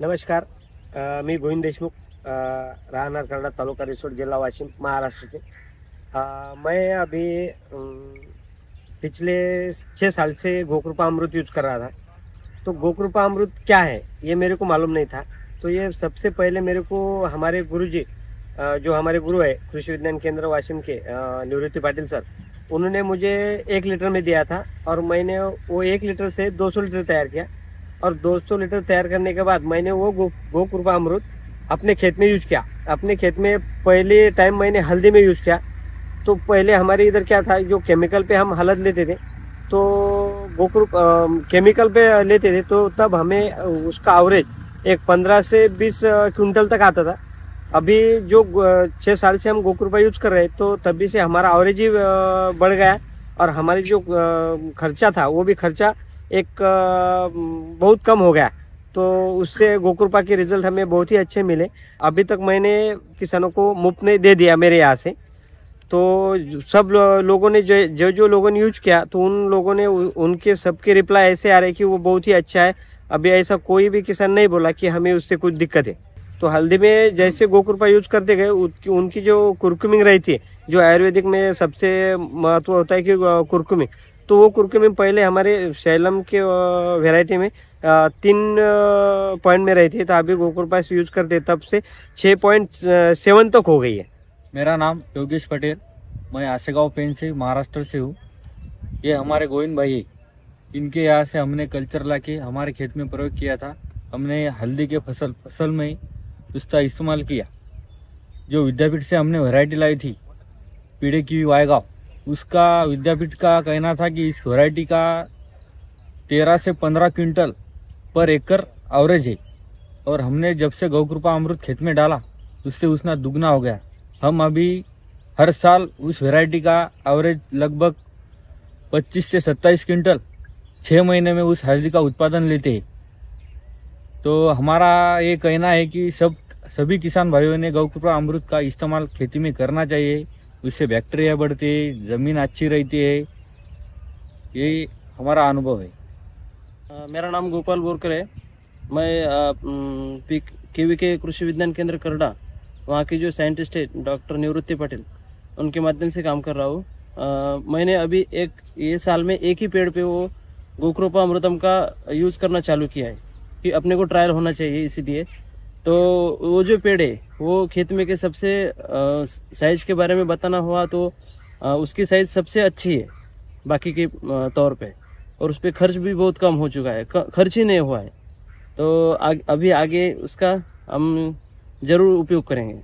नमस्कार. मी गोविंद देशमुख राहणार करडा तालुका रिसोड जिला वाशिम महाराष्ट्र से मैं अभी पिछले छः साल से गोकृपा अमृत यूज़ कर रहा था. तो गोकृपा अमृत क्या है, ये मेरे को मालूम नहीं था. तो ये सबसे पहले मेरे को हमारे गुरुजी जो हमारे गुरु है, कृषि विज्ञान केंद्र वाशिम के निवृत्ति पाटिल सर, उन्होंने मुझे एक लीटर में दिया था और मैंने वो एक लीटर से 200 लीटर तैयार किया. और 200 लीटर तैयार करने के बाद मैंने वो गो गोकृपा अमृत अपने खेत में यूज़ किया। अपने खेत में पहले टाइम मैंने हल्दी में यूज़ किया। तो पहले हमारे इधर क्या था, जो केमिकल पे हम हलद लेते थे तो गोकृप केमिकल पे लेते थे तो तब हमें उसका एवरेज एक पंद्रह से बीस क्विंटल तक आता था। अभी जो छः साल से हम गोकृपा यूज़ कर रहे हैं तो तभी से हमारा एवरेज ही बढ़ गया और हमारी जो खर्चा था, वो भी खर्चा एक बहुत कम हो गया। तो उससे गोकृपा के रिज़ल्ट हमें बहुत ही अच्छे मिले। अभी तक मैंने किसानों को मुफ़्त में दे दिया मेरे यहाँ से। तो सब लोगों ने जो जो जो लोगों ने यूज़ किया तो उन लोगों ने उनके सबके रिप्लाई ऐसे आ रहे कि वो बहुत ही अच्छा है। अभी ऐसा कोई भी किसान नहीं बोला कि हमें उससे कुछ दिक्कत है। तो हल्दी में जैसे गोकृपा यूज़ करते गए उनकी जो कुरकुमिंग रहती है, जो आयुर्वेदिक में सबसे महत्व होता है कि कुरकुमिंग तो वो कुरकुमिंग पहले हमारे शैलम के वेराइटी में तीन पॉइंट में रहती है तो अभी गोकृपा से यूज़ करते तब से छः पॉइंट सेवन तक हो गई है। मेरा नाम योगेश पटेल, मैं आसेगांव पेन से महाराष्ट्र से हूँ। ये हमारे गोविंद भाई इनके यहाँ से हमने कल्चर ला के हमारे खेत में प्रयोग किया था। हमने हल्दी के फ़सल फ़सल में उसका इस्तेमाल किया। जो विद्यापीठ से हमने वैरायटी लाई थी, पीड़े की वायगांव। उसका विद्यापीठ का कहना था कि इस वैरायटी का तेरह से पंद्रह क्विंटल पर एकड़ एवरेज है। और हमने जब से गौकृपा अमृत खेत में डाला, उससे उसना दुगना हो गया। हम अभी हर साल उस वैरायटी का एवरेज लगभग 25 से 27 क्विंटल छः महीने में उस हल्दी का उत्पादन लेते हैं। तो हमारा ये कहना है कि सब, सभी किसान भाइयों ने गौकृपा अमृत का इस्तेमाल खेती में करना चाहिए। उससे बैक्टीरिया बढ़ते हैं, ज़मीन अच्छी रहती है, ये हमारा अनुभव है। मेरा नाम गोपाल बोरकर है। मैं पी, केवी के कृषि विज्ञान केंद्र करडा। वहाँ के जो साइंटिस्ट है डॉक्टर निवृत्ति पटेल, उनके माध्यम से काम कर रहा हूँ। मैंने अभी एक, ये साल में एक ही पेड़ पे वो गोक्रोपा अमृतम का यूज़ करना चालू किया है, कि अपने को ट्रायल होना चाहिए इसीलिए। तो वो जो पेड़ है वो खेत में के सबसे साइज़ के बारे में बताना हुआ तो आ, उसकी साइज़ सबसे अच्छी है बाकी के तौर पे। और उस पर खर्च भी बहुत कम हो चुका है खर्च ही नहीं हुआ है। तो आग, अभी आगे उसका हम ज़रूर उपयोग करेंगे।